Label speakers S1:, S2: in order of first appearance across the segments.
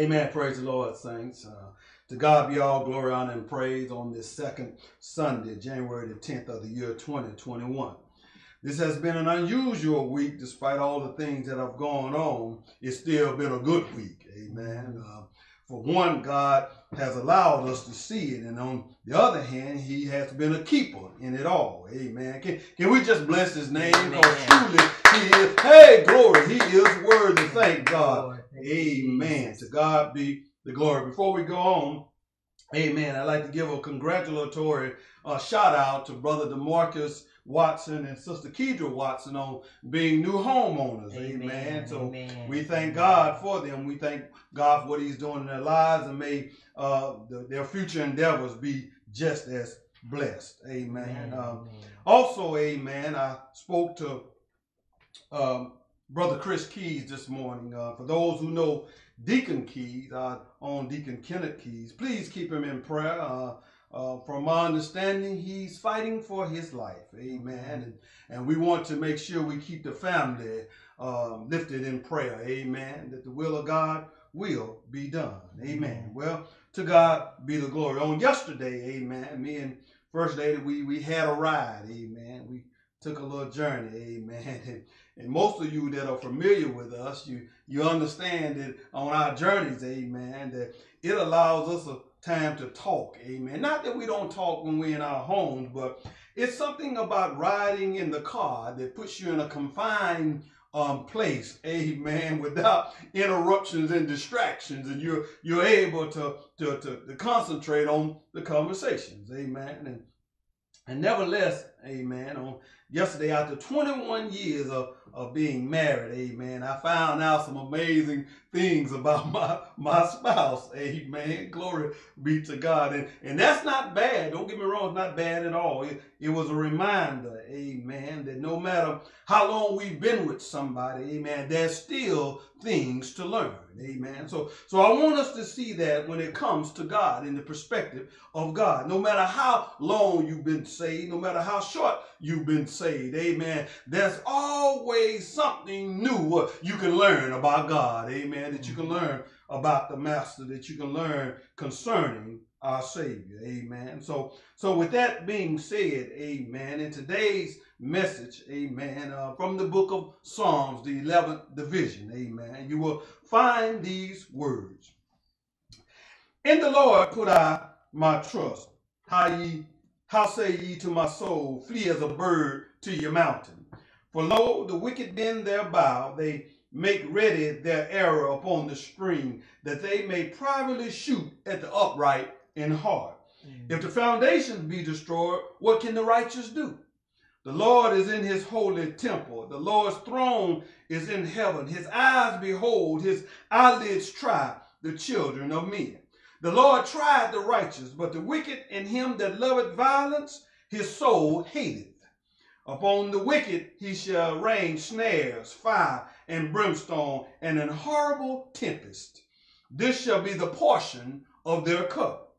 S1: Amen. Praise the Lord, saints. Uh, to God be all glory, honor, and praise on this second Sunday, January the 10th of the year 2021. This has been an unusual week, despite all the things that have gone on. It's still been a good week. Amen. Uh, for one, God has allowed us to see it, and on the other hand, He has been a keeper in it all. Amen. Can, can we just bless His name? Because truly, He is. Hey, glory! He is worthy. Thank God. Amen. To God be the glory. Before we go on, Amen. I'd like to give a congratulatory uh, shout out to Brother Demarcus Watson and Sister Kedra Watson on being new homeowners. Amen. Amen. So Amen. we thank God for them. We thank God for what He's doing in their lives, and may uh, the, their future endeavors be just as blessed. Amen. Um, also, Amen. I spoke to um, Brother Chris Keys this morning. Uh, for those who know Deacon Keys, uh, on Deacon Kenneth Keys, please keep him in prayer. Uh, uh, from my understanding, he's fighting for his life. Amen. And, and we want to make sure we keep the family um, lifted in prayer. Amen. That the will of God will be done. Amen. Well, to God be the glory. On yesterday, amen, me and First Lady, we, we had a ride. Amen. We took a little journey. Amen. And, most of you that are familiar with us, you, you understand that on our journeys, amen, that it allows us a time to talk. Amen. Not that we don't talk when we're in our homes, but it's something about riding in the car that puts you in a confined um, place, amen, without interruptions and distractions, and you're you're able to, to, to, to concentrate on the conversations, amen. And and nevertheless, amen, on yesterday after 21 years of, of being married, amen, I found out some amazing things about my, my spouse, amen. Glory be to God. And, and that's not bad. Don't get me wrong, it's not bad at all. It, it was a reminder, amen, that no matter how long we've been with somebody, amen, there's still things to learn, amen. So, so I want us to see that when it comes to God in the perspective of God, no matter how long you've been saved, no matter how short you've been saved, amen, there's always something new you can learn about God, amen, that you can learn about the Master, that you can learn concerning our Savior. Amen. So, so with that being said, amen, in today's message, amen, uh, from the book of Psalms, the 11th division, amen, you will find these words. In the Lord put I my trust. How ye, how say ye to my soul, flee as a bird to your mountain? For lo, the wicked bend their bow, they make ready their arrow upon the string, that they may privately shoot at the upright in heart. Mm. If the foundations be destroyed, what can the righteous do? The Lord is in his holy temple. The Lord's throne is in heaven. His eyes behold, his eyelids try the children of men. The Lord tried the righteous, but the wicked and him that loveth violence, his soul hateth. Upon the wicked he shall rain snares, fire, and brimstone, and an horrible tempest. This shall be the portion of their cup.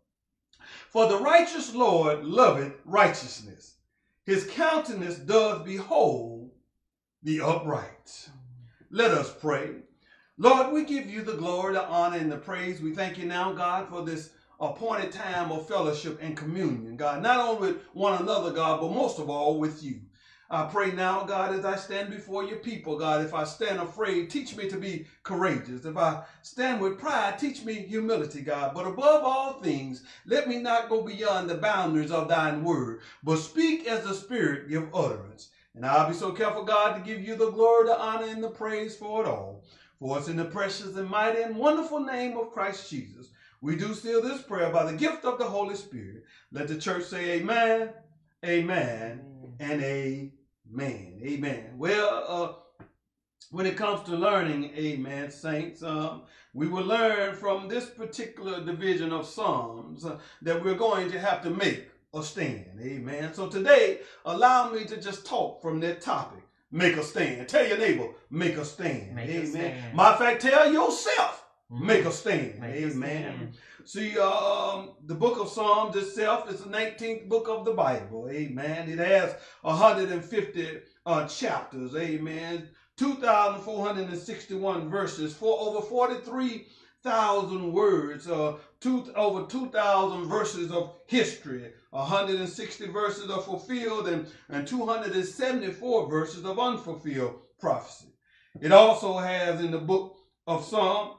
S1: For the righteous Lord loveth righteousness. His countenance doth behold the upright. Let us pray. Lord, we give you the glory, the honor, and the praise. We thank you now, God, for this appointed time of fellowship and communion, God, not only with one another, God, but most of all with you. I pray now, God, as I stand before your people, God, if I stand afraid, teach me to be courageous. If I stand with pride, teach me humility, God. But above all things, let me not go beyond the boundaries of thine word, but speak as the Spirit give utterance. And I'll be so careful, God, to give you the glory, the honor, and the praise for it all. For it's in the precious and mighty and wonderful name of Christ Jesus. We do seal this prayer by the gift of the Holy Spirit. Let the church say amen, amen, and amen. Amen. Well, uh, when it comes to learning, amen, saints, um, we will learn from this particular division of Psalms uh, that we're going to have to make a stand, amen. So today, allow me to just talk from that topic. Make a stand. Tell your neighbor, make a stand. Make amen. A stand. Matter of fact, tell yourself, mm-hmm. make a stand. Make amen. A stand. See, um, the book of Psalms itself is the 19th book of the Bible. Amen. It has 150 uh, chapters. Amen. 2,461 verses for over 43 2,000 words, uh, two, over 2,000 verses of history, 160 verses of fulfilled, and, and 274 verses of unfulfilled prophecy. It also has in the book of Psalm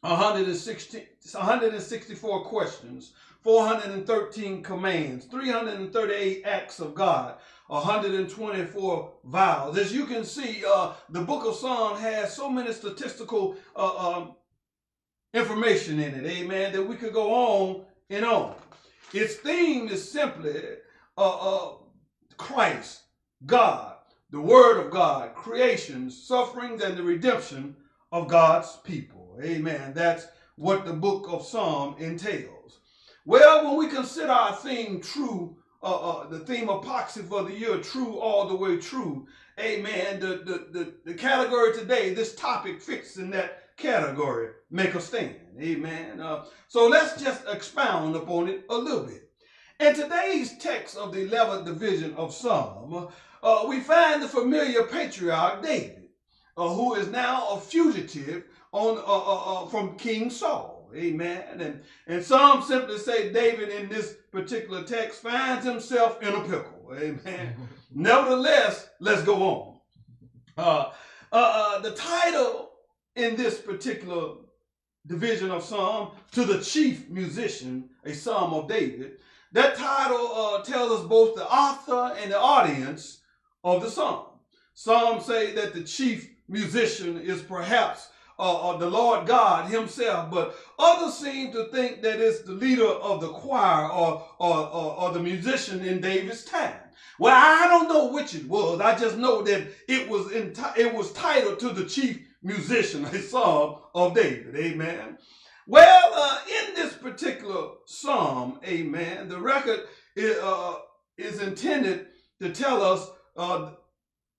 S1: 160, 164 questions, 413 commands, 338 acts of God, 124 vows. As you can see, uh, the book of Psalm has so many statistical uh, um, information in it, amen, that we could go on and on. Its theme is simply uh, uh, Christ, God, the Word of God, creation, sufferings, and the redemption of God's people. Amen. That's what the book of Psalm entails. Well, when we consider our theme true, uh, uh, the theme epoxy for the year, true all the way true, amen, the, the, the, the category today, this topic fits in that category, make a stand, amen. Uh, so let's just expound upon it a little bit. In today's text of the 11th division of Psalm, uh, we find the familiar patriarch David, uh, who is now a fugitive on uh, uh, uh, from King Saul. Amen. And, and some simply say David in this particular text finds himself in a pickle. Amen. Nevertheless, let's go on. Uh, uh, the title in this particular division of Psalm to the chief musician, a Psalm of David, that title uh, tells us both the author and the audience of the psalm. Some say that the chief musician is perhaps uh, uh, the Lord God himself, but others seem to think that it's the leader of the choir or, or, or, or the musician in David's time. Well, I don't know which it was. I just know that it was in it was titled to the chief musician, a psalm of David. Amen. Well, uh, in this particular psalm, amen, the record is, uh, is intended to tell us uh,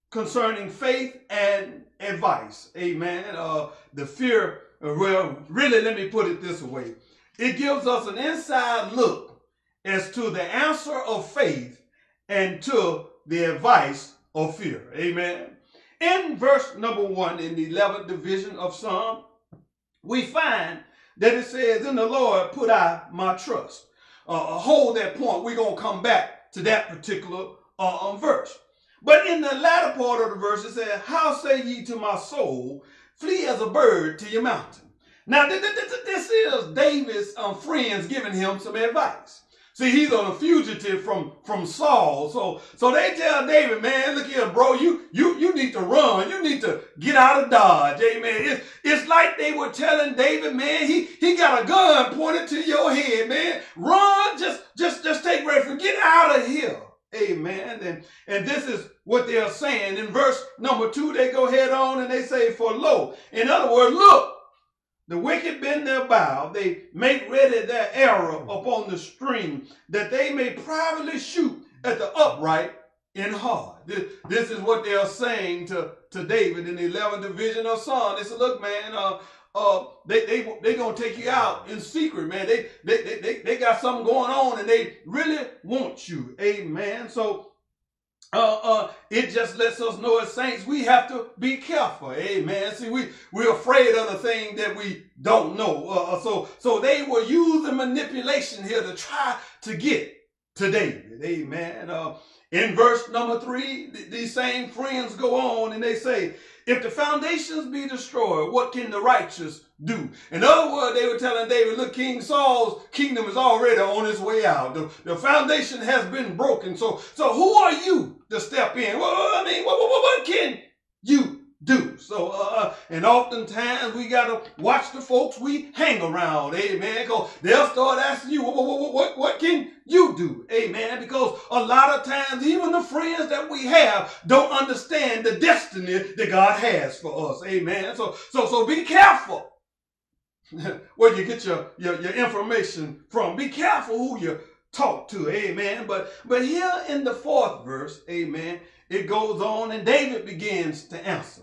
S1: concerning faith and advice. Amen. Uh, the fear, uh, well, really, let me put it this way. It gives us an inside look as to the answer of faith and to the advice of fear. Amen. In verse number one in the 11th division of Psalm, we find that it says, In the Lord put I my trust. Uh, hold that point. We're going to come back to that particular uh, um, verse. But in the latter part of the verse, it says, How say ye to my soul, flee as a bird to your mountain? Now, this is David's um, friends giving him some advice. See, he's on a fugitive from, from Saul. So, so they tell David, man, look here, bro, you, you, you need to run. You need to get out of Dodge. Amen. It's, it's like they were telling David, man, he, he got a gun pointed to your head, man. Run, just, just, just take refuge. Get out of here. Amen. And, and this is what they're saying. In verse number two, they go head on and they say, For lo, in other words, look, the wicked bend their bow, they make ready their arrow upon the string, that they may privately shoot at the upright in heart. This, this is what they are saying to, to David in the 11th division of Psalm. They said, look, man, uh, uh, they they they gonna take you out in secret, man. They they, they they they got something going on, and they really want you, amen. So uh, uh, it just lets us know as saints we have to be careful. Amen. See, we, we're afraid of the thing that we don't know. Uh, uh so, so they were using manipulation here to try to get to David. Amen. Uh, in verse number three, th- these same friends go on and they say, if the foundations be destroyed, what can the righteous do? In other words, they were telling David, look, King Saul's kingdom is already on its way out. The, the foundation has been broken. So, so who are you to step in? Well, I mean, what, what, what can you do. So, uh, uh, and oftentimes we got to watch the folks we hang around. Amen. Because they'll start asking you, what, what, what, what can you do? Amen. Because a lot of times, even the friends that we have don't understand the destiny that God has for us. Amen. So, so, so be careful where you get your, your, your information from. Be careful who you talk to. Amen. But, but here in the fourth verse, amen, it goes on and David begins to answer.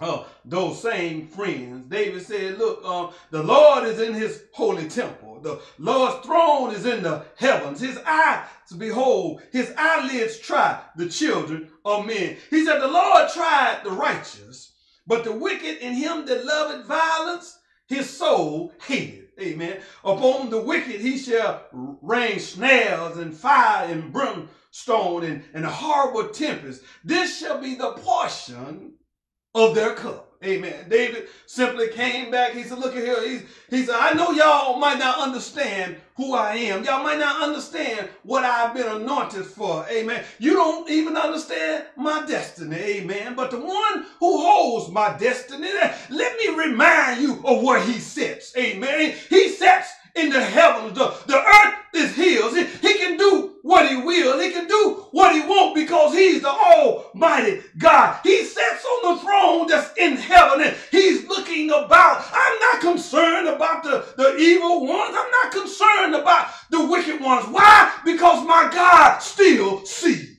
S1: Uh, those same friends. David said, Look, um, the Lord is in his holy temple. The Lord's throne is in the heavens. His eyes behold, his eyelids try the children of men. He said, The Lord tried the righteous, but the wicked in him that loveth violence, his soul hated. Amen. Upon the wicked he shall rain snares and fire and brimstone and, and horrible tempest. This shall be the portion of their cup. Amen. David simply came back. He said, look at here. He said, I know y'all might not understand who I am. Y'all might not understand what I've been anointed for. Amen. You don't even understand my destiny. Amen. But the one who holds my destiny, let me remind you of where he sits. Amen. He sits in the heavens. The, the earth is his. He, he can do what he will. He can do what he won't because he's the almighty God. He sits on the throne that's in heaven and he's looking about. I'm not concerned about the, the evil ones. I'm not concerned about the wicked ones. Why? Because my God still sees.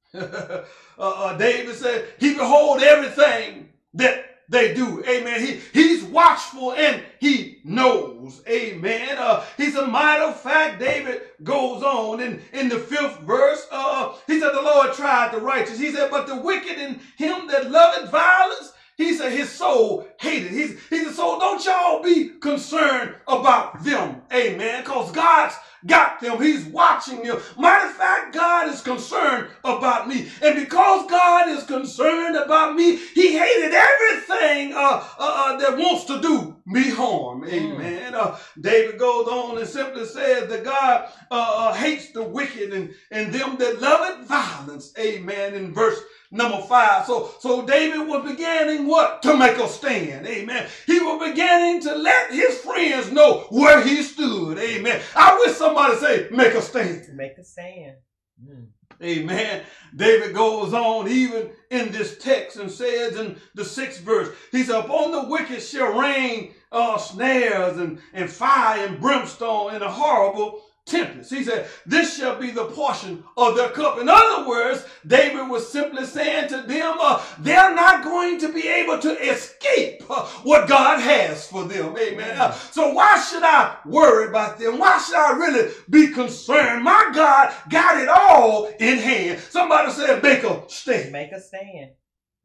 S1: uh, uh, David said, he behold everything that they do. Amen. He, he's watchful and he knows. Amen. Uh, he's a matter of fact, David goes on in, in the fifth verse. Uh, he said, the Lord tried the righteous. He said, but the wicked and him that loveth violence, he said his soul hated. He's, he said, so don't y'all be concerned about them. Amen. Cause God's got them. He's watching them. Matter of fact, God is concerned about me. And because God is concerned about me, he hated everything uh, uh, uh that wants to do me harm. Mm. Amen. Mm. David goes on and simply says that God uh, uh, hates the wicked and, and them that love it violence. Amen. In verse Number five. So, so David was beginning what? To make a stand. Amen. He was beginning to let his friends know where he stood. Amen. I wish somebody say, make a stand.
S2: Make a stand.
S1: Mm. Amen. David goes on even in this text and says in the sixth verse, he said, upon the wicked shall rain uh, snares and, and fire and brimstone and a horrible tempest. He said, this shall be the portion of their cup. In other words, David was simply saying to them, uh, they're not going to be able to escape uh, what God has for them. Amen. Uh, so why should I worry about them? Why should I really be concerned? My God got it all in hand. Somebody said, make a stand.
S2: Make a stand.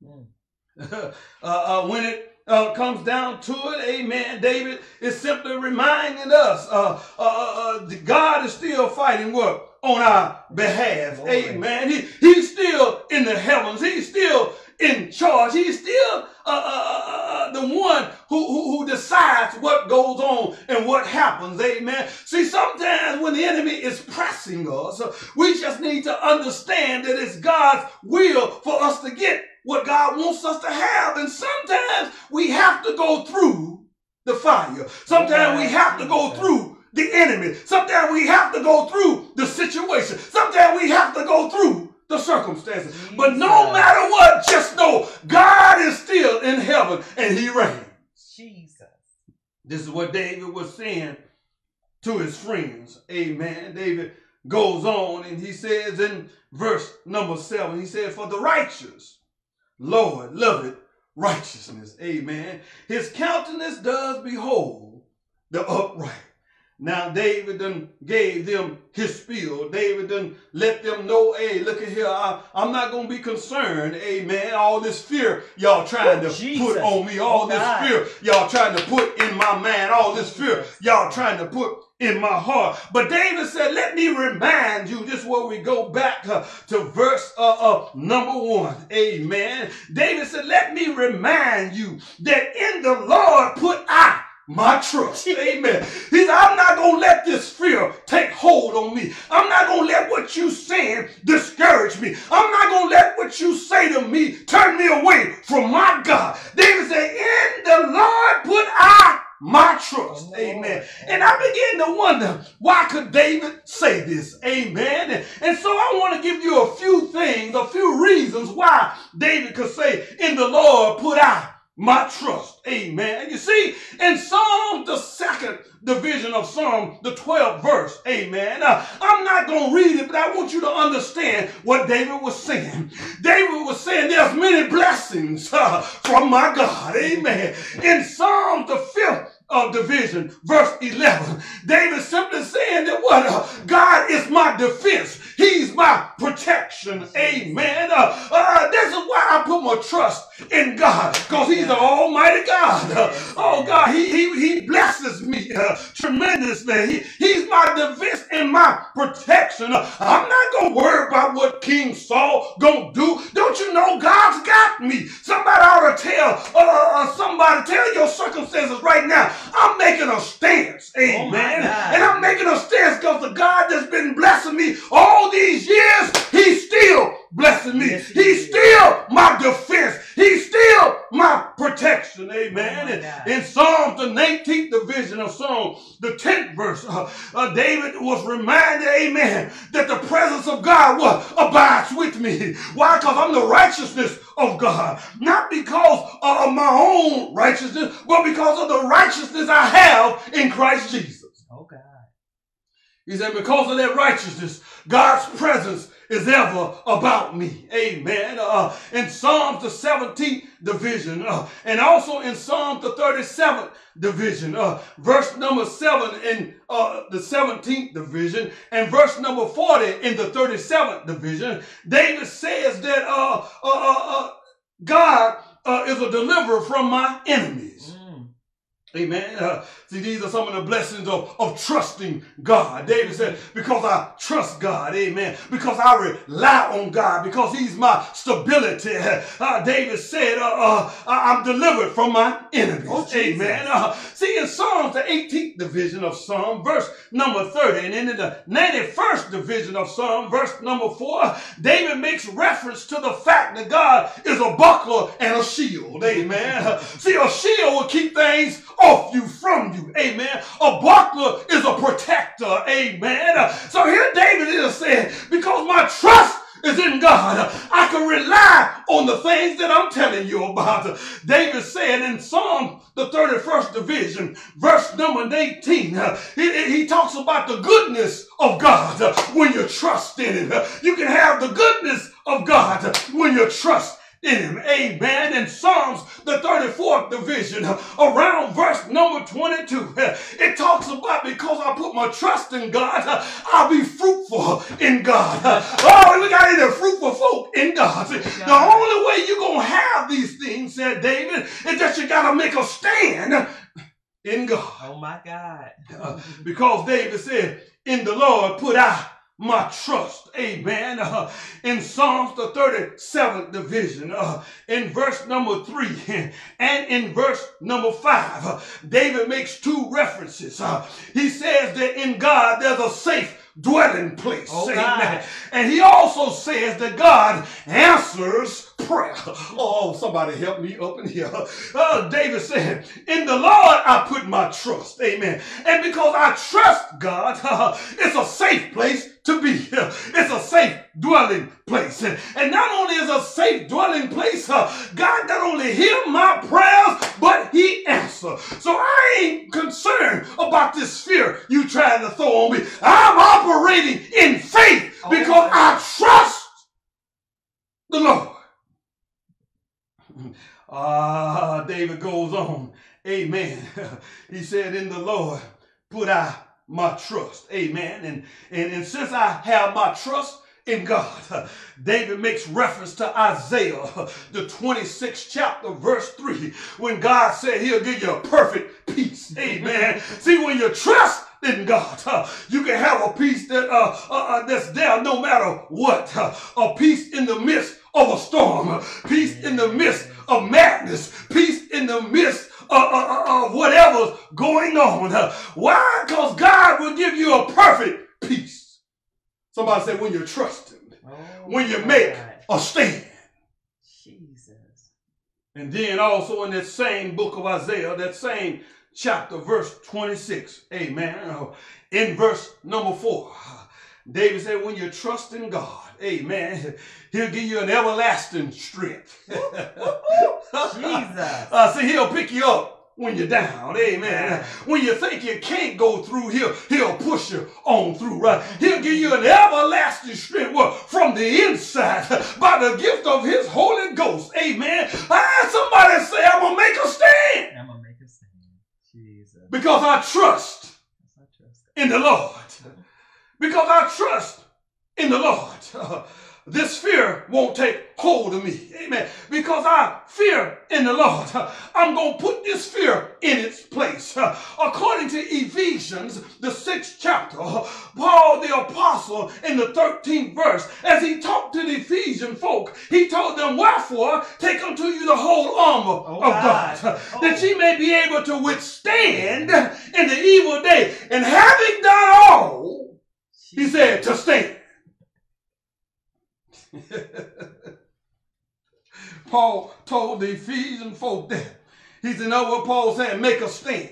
S1: Mm. Uh, uh, when it uh, comes down to it, amen, David is simply reminding us uh, uh, uh, uh God is still fighting what? On our behalf. Amen. He, he's still in the heavens. He's still in charge. He's still uh, uh, uh, uh, the one who, who, who, decides what goes on and what happens. Amen. See, sometimes when the enemy is pressing us, we just need to understand that it's God's will for us to get what God wants us to have. And sometimes we have to go through the fire. Sometimes we have to go through the enemy. Sometimes we have to go through the situation. Sometimes we have to go through the circumstances. Jesus. But no matter what, just know God is still in heaven and he reigns.
S2: Jesus.
S1: This is what David was saying to his friends. Amen. David goes on and he says in verse number seven, he said, For the righteous Lord loveth righteousness. Amen. His countenance does behold the upright. Now David done gave them his spiel. David done let them know, hey, look at here. I, am not going to be concerned. Amen. All this fear y'all trying to Jesus. put on me. All oh, this God. fear y'all trying to put in my man. All this fear y'all trying to put in my heart. But David said, let me remind you, this is where we go back uh, to verse uh, uh, number one. Amen. David said, let me remind you that in the Lord put I my trust. Amen. He said, I'm not going to let this fear take hold on me. I'm not going to let what you saying discourage me. I'm not going to let what you say to me turn me away from my God. David said, in the Lord put I my trust. Amen. And I began to wonder, why could David say this? Amen. And, and so I want to give you a few things, a few reasons why David could say, in the Lord put I my trust. Amen. You see, in Psalm, the second division of Psalm, the 12th verse, amen. Uh, I'm not going to read it, but I want you to understand what David was saying. David was saying there's many blessings uh, from my God. Amen. In Psalm, the fifth of division, verse 11. David simply saying that what? Uh, God is my defense. He's my protection. Amen. Uh, uh, this is why I put my trust in God because He's the Almighty God. Oh God, He He, he blesses me uh, tremendously. He, he's my defense and my protection. I'm not gonna worry about what King Saul gonna do. Don't you know God's got me? Somebody ought to tell uh, uh, somebody tell your circumstances right now. I'm making a stance.
S2: Oh,
S1: Amen. and I'm making a stance because the God that's been blessing me all these years, He's still blessing me.
S2: Yes, he
S1: He's
S2: is.
S1: still my defense. He's still my protection. Amen.
S2: Oh, my
S1: And
S2: God.
S1: in Psalms, the 19th division of Psalm, the 10th verse, uh, uh, David was reminded, amen, that the presence of God what, abides with me. Why? Because I'm the righteousness of God. Not because of my own righteousness, but because of the righteousness I have in Christ Jesus.
S2: Oh God.
S1: He said, because of that righteousness, God's presence is ever about me. Amen. Uh, in Psalms, the 17th division, uh, and also in Psalms, the 37th division, uh, verse number 7 in uh, the 17th division, and verse number 40 in the 37th division, David says that uh, uh, God uh, is a deliverer from my enemies.
S2: Mm.
S1: Amen. See, these are some of the blessings of, of trusting God. David said, because I trust God. Amen. Because I rely on God. Because he's my stability. Uh, David said, uh, uh, I'm delivered from my enemies.
S2: Oh,
S1: Amen. Uh, see, in Psalms, the 18th division of Psalm, verse number 30, and in the 91st division of Psalm, verse number 4, David makes reference to the fact that God is a buckler and a shield. Amen. See, a shield will keep things off you, from you. Amen. A buckler is a protector. Amen. So here David is saying, because my trust is in God, I can rely on the things that I'm telling you about. David said in Psalm, the 31st division, verse number 18, uh, he, he talks about the goodness of God when you trust in Him. Uh, You can have the goodness of God when you trust in him. Amen. In Psalms, the 34th division, around verse number 22, uh, it talks about because I put my trust in God, I'll be fruitful in God. Oh, we got any fruitful folk in God. The only way you're going to have these things, said David, is that you got to make a stand in God.
S2: Oh my God.
S1: Uh, because David said, In the Lord put I my trust. Amen. Uh, in Psalms, the 37th division, uh, in verse number three and in verse number five, uh, David makes two references. Uh, he says that in God there's a safe dwelling place.
S2: Oh.
S1: And he also says that God answers prayer. Oh, somebody help me up in here. Uh, David said, In the Lord I put my trust. Amen. And because I trust God, it's a safe place to be. It's a safe dwelling place. And not only is a safe dwelling place, uh, God not only hear my prayers, but he answers. So I ain't concerned about this fear you trying to throw on me. I'm operating in faith
S2: Oh,
S1: because I trust the Lord. Ah, David goes on. Amen. He said, In the Lord put I my trust. Amen. And, and, and since I have my trust in God, David makes reference to Isaiah, the 26th chapter, verse 3, when God said he'll give you a perfect peace. Amen. See, when you trust in God, uh, you can have a peace that uh, uh, uh, that's there no matter what. A peace in the midst of a storm, peace in the midst of madness, peace in the midst of, of, of whatever's going on. Uh, Why? Because God will give you a perfect peace. Somebody said, when you trust Him,
S2: Oh,
S1: when you
S2: my
S1: make a stand.
S2: Jesus.
S1: And then also in that same book of Isaiah, that same chapter, verse 26, amen, uh, in verse number 4, David said, when you trust in God, amen, he'll give you an everlasting strength.
S2: Jesus.
S1: Uh, see, he'll pick you up when you're down. Amen. When you think you can't go through, he'll, he'll push you on through, right? He'll give you an everlasting strength well, from the inside by the gift of his Holy Ghost. Amen. Ah, somebody say, I'm going to make a stand
S2: I'm gonna make a stand. Jesus.
S1: because I trust
S2: I trust.
S1: in the Lord. Because I trust in the Lord, this fear won't take hold of me. Amen. Because I fear in the Lord. I'm going to put this fear in its place. According to Ephesians, the sixth chapter, Paul the apostle in the 13th verse, as he talked to the Ephesian folk, he told them, Wherefore, take unto you the whole armor
S2: Oh,
S1: of God,
S2: God.
S1: that
S2: Oh.
S1: ye may be able to withstand in the evil day. And having done all, he said, to stand. Paul told the Ephesian folk that. He said, know what Paul said? Make a stand.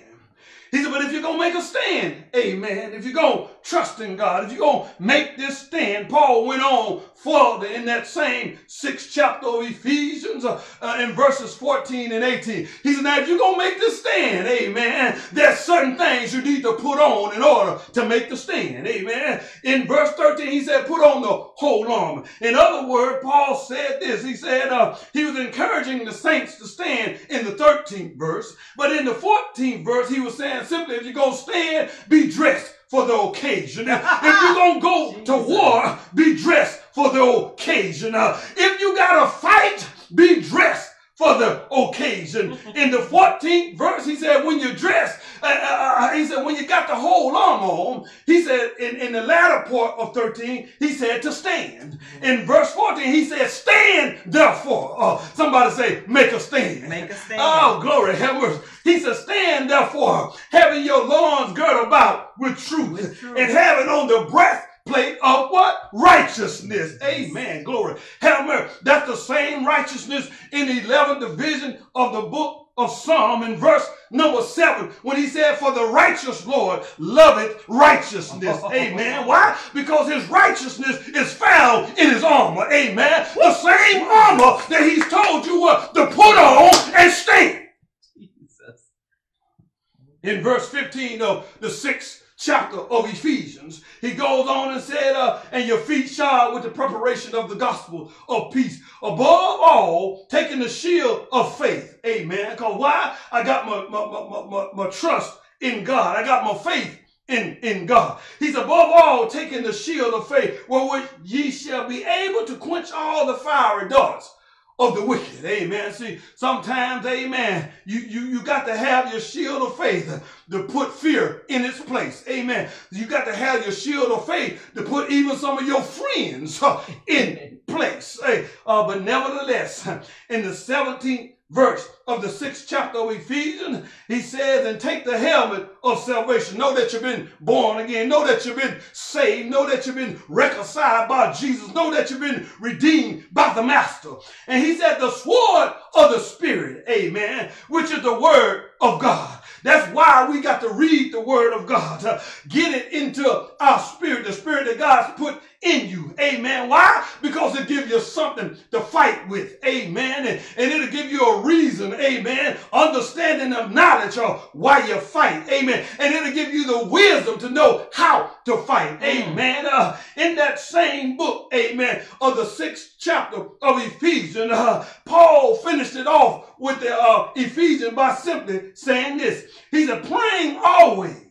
S1: He said, but if you're going to make a stand, amen, if you're going to trust in God, if you're going to make this stand, Paul went on further in that same sixth chapter of Ephesians uh, uh, in verses 14 and 18. He said, now if you're going to make this stand, amen, there's certain things you need to put on in order to make the stand, amen. In verse 13, he said, put on the whole armor. In other words, Paul said this. He said uh, he was encouraging the saints to stand in the 13th verse, but in the 14th verse, he was saying simply, if you're going to stand, be dressed for the occasion. If you're going to go to war, be dressed for the occasion. Uh, if you got to fight, be dressed for the occasion. In the 14th verse, he said, when you dress, uh, uh, he said, when you got the whole armor on, he said, in, in the latter part of 13, he said to stand. In verse 14, he said, stand therefore. Uh, somebody say, make a stand.
S2: Make a stand.
S1: Oh, glory, have mercy. He said, stand therefore, having your loins girt about with truth,
S2: With truth.
S1: and having on the breastplate of what? Righteousness. Amen. Glory. Have mercy. That's the same righteousness in the 11th division of the book of Psalm in verse number seven, when he said, For the righteous Lord loveth righteousness. Amen. Why? Because his righteousness is found in his armor. Amen. The same armor that he's told you what to put on and stand.
S2: Jesus.
S1: In verse 15 of the sixth chapter of Ephesians, he goes on and said, uh, and your feet shod with the preparation of the gospel of peace. Above all, taking the shield of faith. Amen. Because why? I got my, my, my, my, my, trust in God. I got my faith in, in God. He's above all taking the shield of faith, wherewith ye shall be able to quench all the fiery darts of the wicked. Amen. See, sometimes, amen, you, you, you got to have your shield of faith to put fear in its place. Amen. You got to have your shield of faith to put even some of your friends uh, in place. Hey, uh, but nevertheless, in the 17th verse of the sixth chapter of Ephesians, he says, and take the helmet of salvation. Know that you've been born again. Know that you've been saved. Know that you've been reconciled by Jesus. Know that you've been redeemed by the Master. And he said, the sword of the Spirit, amen, which is the word of God. That's why we got to read the word of God. to get it into our spirit, the spirit that God's put in you. Amen. Why? Because it gives you something to fight with. Amen. And, and it'll give you a reason. Amen. Understanding of knowledge of why you fight. Amen. And it'll give you the wisdom to know how to fight. Amen. Uh, in that same book, amen, of the sixth chapter of Ephesians, uh, Paul finished it off with the uh, Ephesians by simply saying this. He said, praying always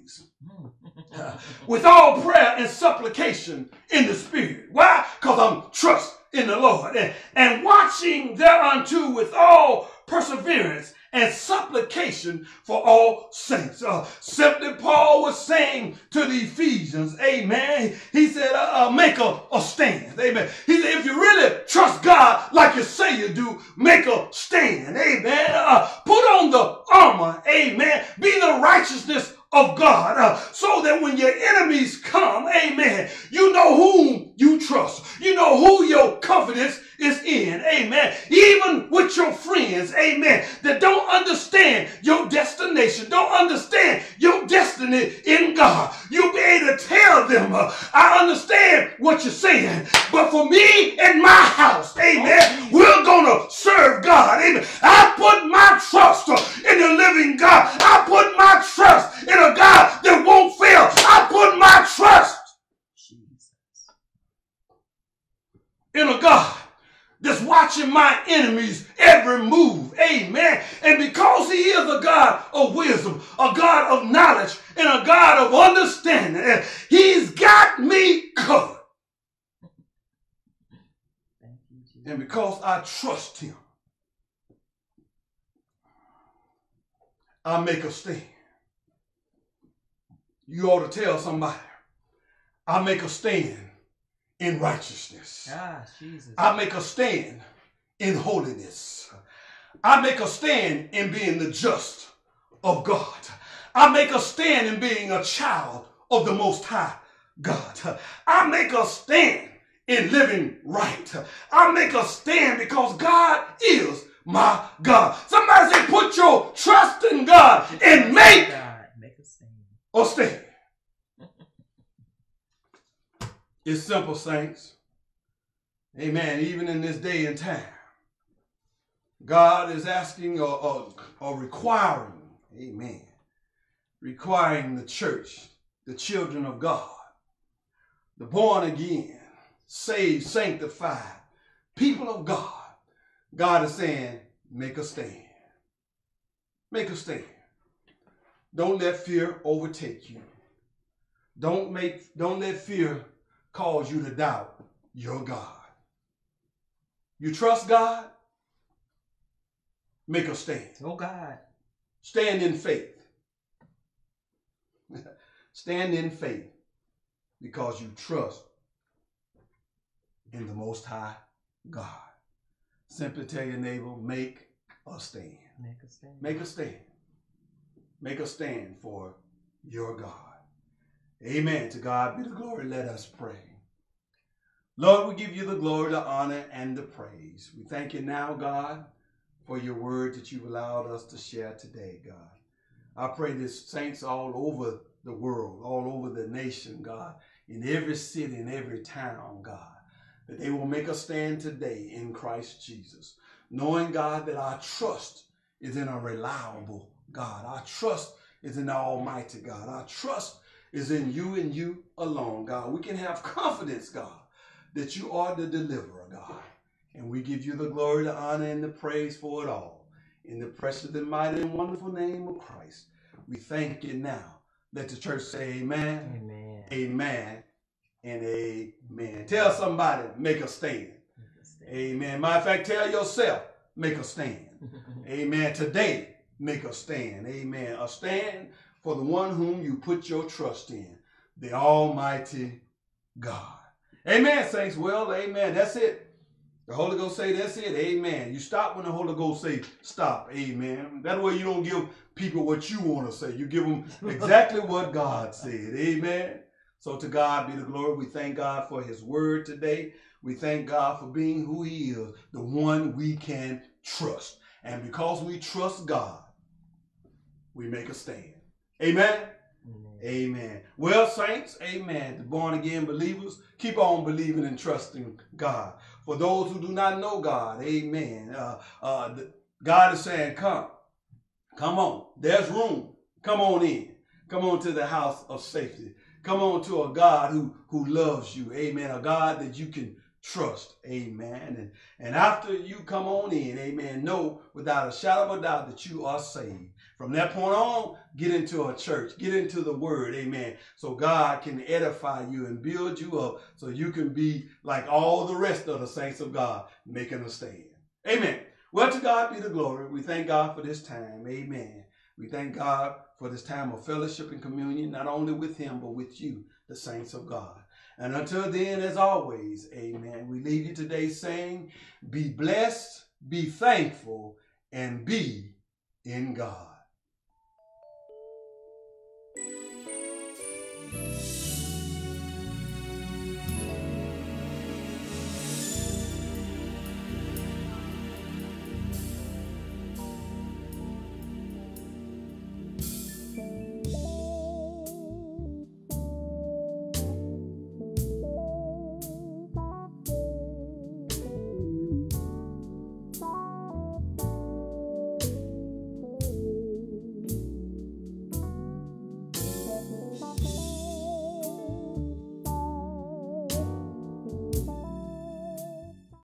S1: with all prayer and supplication in the spirit. Why? Because I'm trust in the Lord and, and watching thereunto with all perseverance and supplication for all saints. Uh, simply Paul was saying to the Ephesians, amen. He said, uh, uh, make a, a stand. Amen. He said, if you really trust God like you say you do, make a stand. Amen. Uh, put on the armor. Amen. Be the righteousness of God, uh, so that when your enemies come, amen, you know whom you trust. You know who your confidence is in, amen. Even with your friends, amen, that don't understand your destination, don't understand your destiny in God. You'll be able to tell them, uh, I understand what you're saying, but for me and my house, amen, we're gonna serve God, amen. I put my trust uh, in the living God. I put my trust in a God that won't fail. I put my trust
S2: Jesus.
S1: in a God that's watching my enemies every move. Amen. And because he is a God of wisdom, a God of knowledge, and a God of understanding, he's got me covered. And because I trust him, I make a stand. You ought to tell somebody, I make a stand in righteousness.
S2: Ah, Jesus.
S1: I make a stand in holiness. I make a stand in being the just of God. I make a stand in being a child of the Most High God. I make a stand in living right. I make a stand because God is my God. Somebody say, put your trust in God and make
S2: God, make a stand.
S1: or stand. It's simple, saints. Amen. Even in this day and time, God is asking or, or, or requiring, amen, requiring the church, the children of God, the born again, saved, sanctified people of God. God is saying, make a stand. Make a stand. Don't let fear overtake you. Don't make don't let fear cause you to doubt your God. You trust God? Make a stand.
S2: Oh God.
S1: Stand in faith. stand in faith because you trust in the Most High God. Simply tell your neighbor, make a stand.
S2: Make a stand.
S1: Make a stand. Make a stand for your God. Amen. To God be the glory. Let us pray. Lord, we give you the glory, the honor, and the praise. We thank you now, God, for your word that you've allowed us to share today, God. I pray this saints all over the world, all over the nation, God, in every city, in every town, God, that they will make a stand today in Christ Jesus, knowing, God, that our trust is in a reliable God. Our trust is in the Almighty God. Our trust is in you and you alone, God. We can have confidence, God, that you are the deliverer, God. And we give you the glory, the honor, and the praise for it all. In the precious and mighty and wonderful name of Christ, we thank you now. Let the church say amen,
S2: Amen.
S1: amen, and amen. Tell somebody, make a stand.
S2: Make a stand.
S1: Amen. Matter of fact, tell yourself, make a stand. Amen. Today, make a stand. Amen. A stand for the one whom you put your trust in, the Almighty God. Amen, saints. Well, amen. That's it. The Holy Ghost say that's it. Amen. You stop when the Holy Ghost say stop. Amen. That way you don't give people what you want to say. You give them exactly what God said. Amen. So to God be the glory. We thank God for his word today. We thank God for being who he is, the one we can trust. And because we trust God, we make a stand. Amen.
S2: Amen.
S1: Amen. Well, saints, amen. The born again believers, keep on believing and trusting God. For those who do not know God, amen. Uh, uh, the- God is saying, come, come on. There's room. Come on in. Come on to the house of safety. Come on to a God who, who loves you. Amen. A God that you can trust. Amen. And, and after you come on in, amen, know without a shadow of a doubt that you are saved. From that point on, get into a church, get into the word, amen. So God can edify you and build you up so you can be like all the rest of the saints of God, making a stand. Amen. Well, to God be the glory. We thank God for this time. Amen. We thank God for this time of fellowship and communion, not only with Him, but with you, the saints of God. And until then, as always, amen. We leave you today saying, be blessed, be thankful, and be in God.